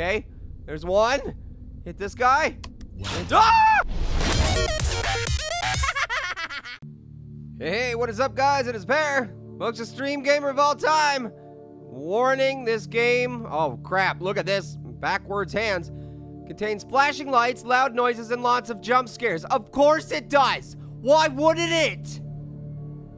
Okay, there's one. Hit this guy. And- ah! Hey, what is up, guys? It is Pear, most extreme gamer of all time. Warning: This game. Oh crap! Look at this. Backwards hands contains flashing lights, loud noises, and lots of jump scares. Of course it does. Why wouldn't it?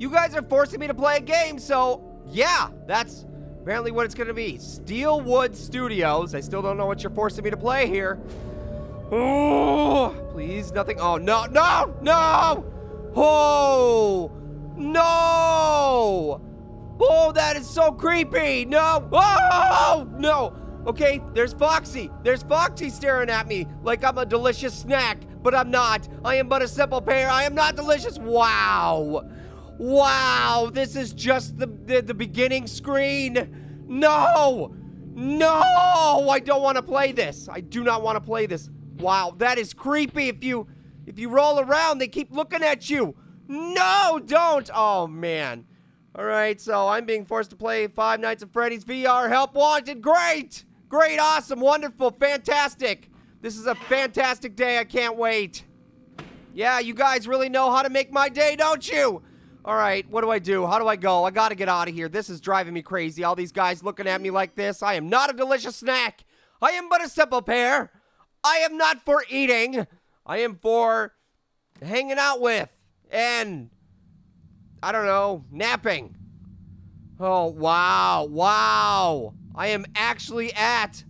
You guys are forcing me to play a game, so yeah, that's apparently what it's gonna be. Steel Wool Studios. I still don't know what you're forcing me to play here. Oh, please, nothing. Oh, no, no, no! Oh, no! Oh, that is so creepy! No! Oh, no! Okay, there's Foxy. There's Foxy staring at me like I'm a delicious snack, but I'm not. I am but a simple pear. I am not delicious. Wow. Wow, this is just the, the, the beginning screen. No! No! I don't want to play this. I do not want to play this. Wow, that is creepy. If you if you roll around, they keep looking at you. No, don't. Oh man. All right, so I'm being forced to play Five Nights at Freddy's VR. Help wanted. Great. Great, awesome, wonderful, fantastic. This is a fantastic day. I can't wait. Yeah, you guys really know how to make my day, don't you? All right, what do I do? How do I go? I gotta get out of here. This is driving me crazy. All these guys looking at me like this. I am not a delicious snack. I am but a simple pear. I am not for eating. I am for hanging out with and, I don't know, napping. Oh, wow, wow. I am actually at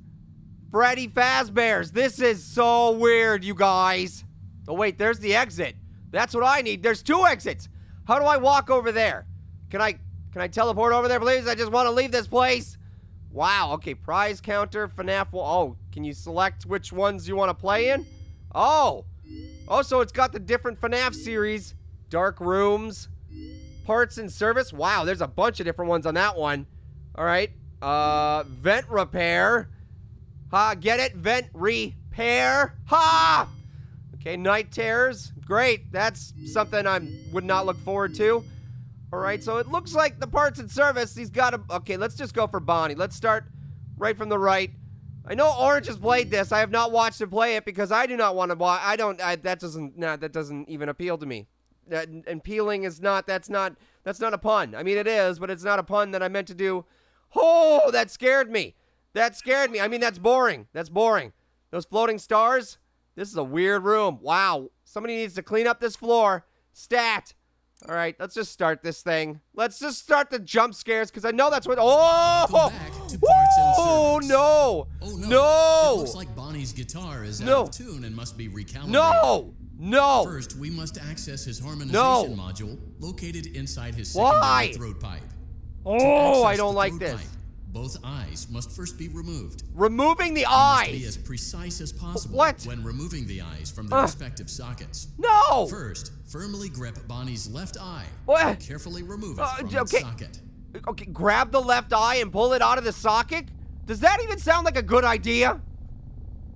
Freddy Fazbear's. This is so weird, you guys. Oh, wait, there's the exit. That's what I need. There's two exits. How do I walk over there? Can I can I teleport over there, please? I just want to leave this place. Wow, okay, prize counter, FNAF. Oh, can you select which ones you want to play in? Oh. Oh, so it's got the different FNAF series. Dark Rooms, Parts and Service. Wow, there's a bunch of different ones on that one. All right. Uh, Vent Repair. Ha, get it? Vent Repair. Ha! Okay, Night Terrors. Great. That's something I would not look forward to. All right, so it looks like the parts and service, he's got a... Okay, let's just go for Bonnie. Let's start right from the right. I know Orange has played this. I have not watched him play it because I do not want to. I don't... I, that doesn't... Nah, that doesn't even appeal to me. That, and peeling is not... That's not... That's not a pun. I mean, it is, but it's not a pun that I meant to do. Oh, that scared me. That scared me. I mean, that's boring. That's boring. Those floating stars... This is a weird room. Wow. Somebody needs to clean up this floor. Stat. All right, let's just start this thing. Let's just start the jump scares because I know that's what. Oh! Welcome back to Parts and Oh no! Oh no! No! It looks like Bonnie's guitar is No. out of tune and must be recalibrated. No! No! First, we must access his harmonization No. module located inside his Why? throat pipe. Oh, I don't like this. pipe, both eyes must first be removed. Removing the eyes. Must be as precise as possible What? when removing the eyes from their Ugh. respective sockets. No! First, firmly grip Bonnie's left eye. What? and Carefully remove it Uh, from okay. its socket. Okay, grab the left eye and pull it out of the socket? Does that even sound like a good idea?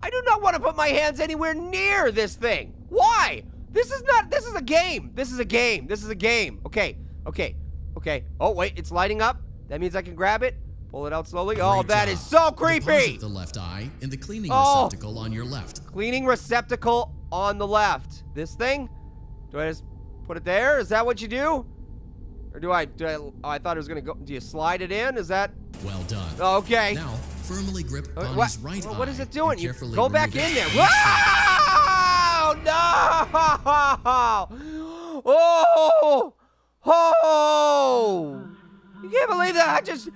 I do not want to put my hands anywhere near this thing. Why? This is not, this is a game. This is a game. This is a game. Okay, okay, okay. Oh, wait, it's lighting up. That means I can grab it, pull it out slowly. Oh, Great that job. is so creepy. Deposit the left eye in the cleaning Oh. receptacle on your left. Cleaning receptacle on the left. This thing? Do I just put it there? Is that what you do? Or do I, do I, oh, I thought it was gonna go, do you slide it in? Is that, Well done. okay. Now, firmly grip Uh, Bonnie's what, right what- eye. what is it doing? You go back in there. Wow! No! Oh! Oh! You can't believe that! I just,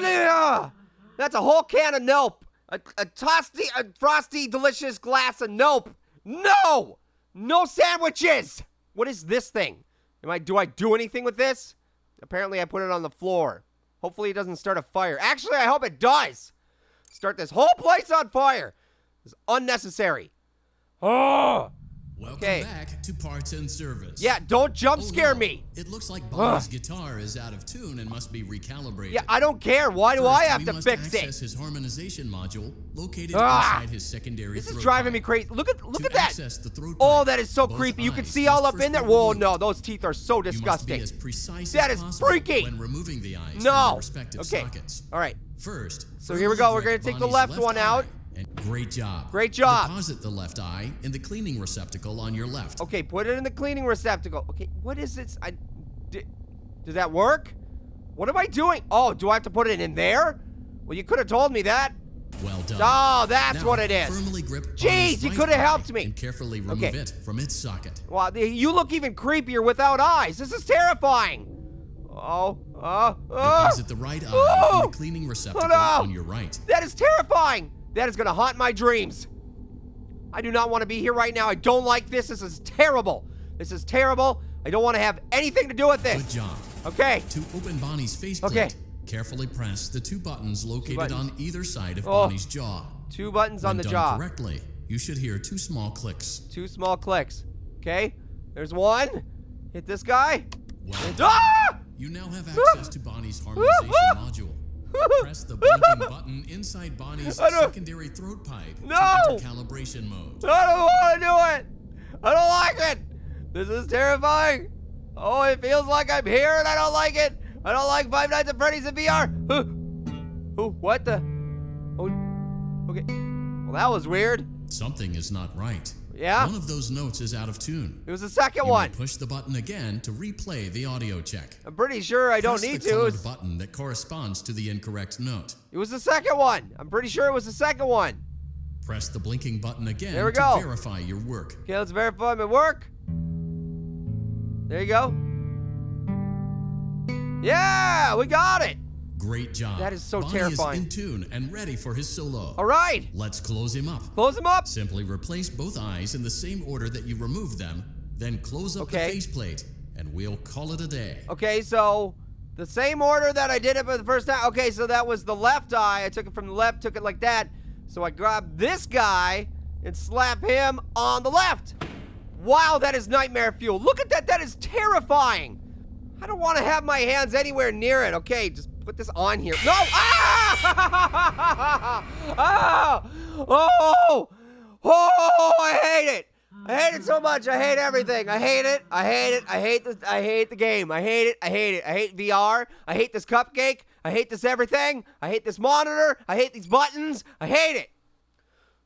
yeah! That's a whole can of nope. A, a a frosty, delicious glass of nope. No! No sandwiches! What is this thing? Am I, do I do anything with this? Apparently I put it on the floor. Hopefully it doesn't start a fire. Actually, I hope it does. Start this whole place on fire. It's unnecessary. Oh! Welcome Okay. back to Parts and Service. Yeah, don't jump Oh, scare no. me. It looks like Bonnie's guitar is out of tune and must be recalibrated. Yeah, I don't care. Why do First, I have to fix access it? his harmonization module located Ah! inside his secondary This is driving pipe. me crazy. Look at look To at that. access the Oh, that is so creepy. You can see all up in there. Whoa, no, those teeth are so You must be disgusting. That is freaky. when removing the eyes No. Okay. sockets. All right. First, So here we go. We're gonna take the left left one eye out. And Great job. Great job. Deposit the left eye in the cleaning receptacle on your left. Okay, put it in the cleaning receptacle. Okay, what is this? I did, did that work? What am I doing? Oh, do I have to put it in there? Well, you could have told me that. Well done. Oh, that's Now, what it is. Firmly grip Jeez, you right could have helped me. And carefully remove Okay. it from its socket. Wow, you look even creepier without eyes. This is terrifying. Oh, oh, oh. Deposit the right eye in Oh! the cleaning receptacle no. on your right. That is terrifying. That is gonna haunt my dreams. I do not want to be here right now. I don't like this. This is terrible. This is terrible. I don't want to have anything to do with this. Good job. Okay. To open Bonnie's faceplate, Okay. carefully press the two buttons located buttons. on either side of Oh. Bonnie's jaw. Two buttons on When the done jaw. correctly, you should hear two small clicks. Two small clicks. Okay. There's one. Hit this guy. Done. ah! You now have access to Bonnie's harmonization module. Press the blinking button inside Bonnie's secondary throat pipe No! to calibration mode. I don't want to do it. I don't like it. This is terrifying. Oh, it feels like I'm here and I don't like it. I don't like Five Nights at Freddy's in VR. Oh, what the? Oh, okay. Well, that was weird. Something is not right. Yeah? One of those notes is out of tune. It was the second You one. push the button again to replay the audio check. I'm pretty sure I don't Press need the to. It colored button that corresponds to the incorrect note. it was the second one. I'm pretty sure it was the second one. Press the blinking button again There we go. to verify your work. Okay, let's verify my work. There you go. Yeah, we got it. Great job. That is so Bonnie terrifying. is in tune and ready for his solo. All right. Let's close him up. Close them up. Simply replace both eyes in the same order that you removed them, then close up Okay. the faceplate, and we'll call it a day. Okay, so the same order that I did it for the first time. Okay, so that was the left eye. I took it from the left, took it like that. So I grabbed this guy and slap him on the left. Wow, that is nightmare fuel. Look at that. That is terrifying. I don't want to have my hands anywhere near it. Okay, just put this on here. No! Ah! ah! Oh! Oh! I hate it. I hate it so much. I hate everything. I hate it. I hate it. I hate the. I hate the game. I hate it. I hate it. I hate VR. I hate this cupcake. I hate this everything. I hate this monitor. I hate these buttons. I hate it.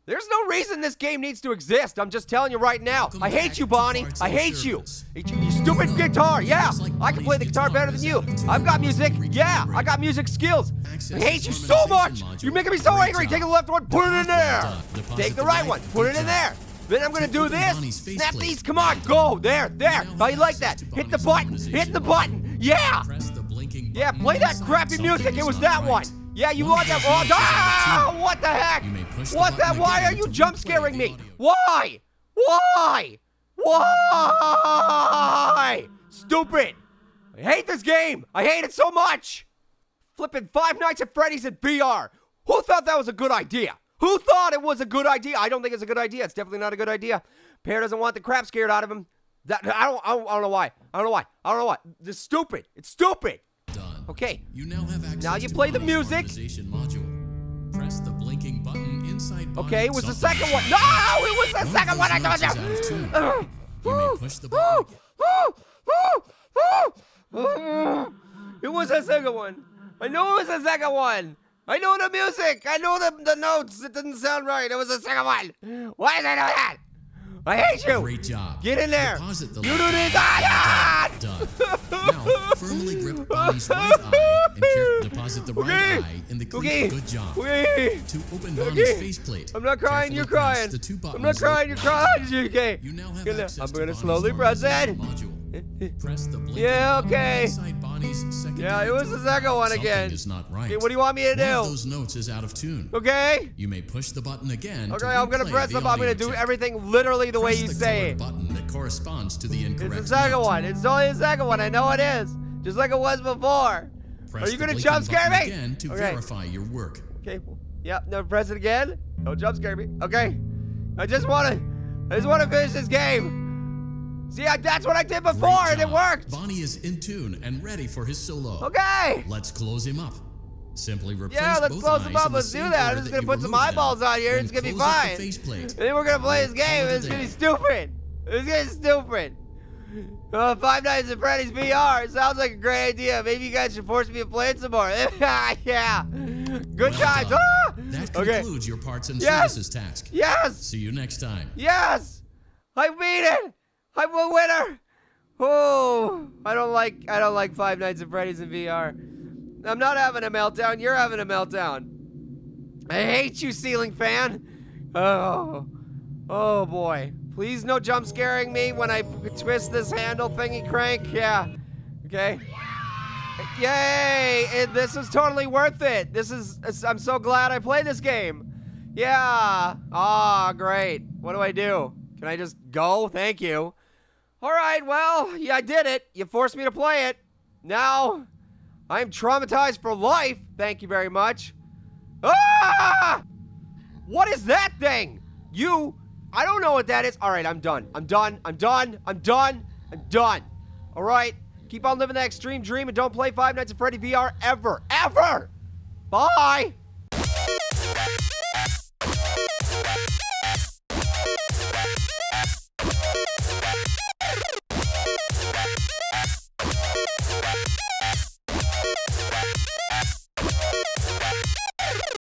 There's no reason this game needs to exist. I'm just telling you right now. Welcome I hate you, Bonnie. I hate you. Service. You, you stupid guitar. Yeah, like I can play the guitar guitar better than you. out of tune. I've got music. Yeah, I got music skills. Access I hate you so much. You're making me so angry. Take the left one, put it in there. Take the right one, put it in there. Then I'm gonna do this. Snap these. Come on, go there, there. How you like that? Hit the button. Hit the button. Yeah. Press the blinking Yeah, play that crappy music. It was that one. Yeah, you want that? Oh, notes is out of ah, what the heck? You may push the What the? Why are you jump scaring me? Why? Why? Why? Stupid. I hate this game. I hate it so much. Flipping Five Nights at Freddy's in VR. Who thought that was a good idea? Who thought it was a good idea? I don't think it's a good idea. It's definitely not a good idea. Pear doesn't want the crap scared out of him. That I don't, I don't. I don't know why. I don't know why. I don't know why. This is stupid. It's stupid. Done. Okay. You now have access Now you play the music. module. Press the blinking button inside Okay, it was the second one. No, it was the One second one. I told is out you. Uh, you may uh, push the button. Uh, it was the second one. I know it was the second one. I know the music. I know the, the notes. It didn't sound right. It was the second one. Why did I do that? I hate you. Great job. Get in there. Deposit the You do this. Ah. Done. Now, firmly grip Bonnie's right eye and care- deposit the right Okay. eye in the cleat. Okay. Good job. Okay. To open Bonnie's Okay. faceplate, I'm not crying. carefully You're crying. The two I'm not crying. You're crying. Okay. You now have I'm to gonna Bonnie's slowly press it. Module. Press the blinking Yeah, button okay. inside Bonnie's secondary Yeah, it was the second one Something again. is not right. Okay, what do you want me to One do? those notes is out of tune. Okay. You may push the button again. to Okay, I'm gonna press the them. I'm gonna do check. everything literally the way you the say it. button that corresponds to the incorrect It's the second note. one. It's only the second one. I know it is. Just like it was before. Press Are you gonna jump scare me? Again to Okay. verify your work. Okay. Yep. No, press it again. Don't jump scare me. Okay. I just wanna, I just wanna finish this game. See, I, that's what I did before, and it worked. Bonnie is in tune and ready for his solo. Okay. Let's close him up. Simply replace Yeah, let's both close eyes him up. Let's do that. I'm just gonna put some eyeballs on here. It's gonna be close up the fine. And then we're gonna play this game. It's gonna be stupid. It's gonna be stupid. Uh, Five Nights at Freddy's VR. Sounds like a great idea. Maybe you guys should force me to play it some more. yeah. Good Well times. Ah! That Okay. concludes your parts and Yes. services task. Yes! See you next time. Yes! I beat it! I'm a winner! Oh, I don't like I don't like Five Nights at Freddy's in VR. I'm not having a meltdown. You're having a meltdown. I hate you, ceiling fan. Oh, oh boy. Please no jump scaring me when I twist this handle thingy crank. Yeah. Okay. Yay! It, this is totally worth it. This is. I'm so glad I played this game. Yeah. Ah, great. What do I do? Can I just go? Thank you. All right. Well, yeah, I did it. You forced me to play it. Now, I'm traumatized for life. Thank you very much. Ah! What is that thing? You. I don't know what that is. All right, I'm done. I'm done. I'm done. I'm done. I'm done. All right. Keep on living that extreme dream and don't play Five Nights at Freddy VR ever. Ever. Bye. you